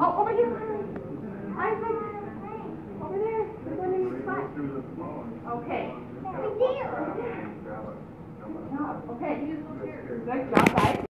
Oh, over here. Isaac. Over there. There's one in your spot. Okay. Do. Good job. Okay. Good job, guys.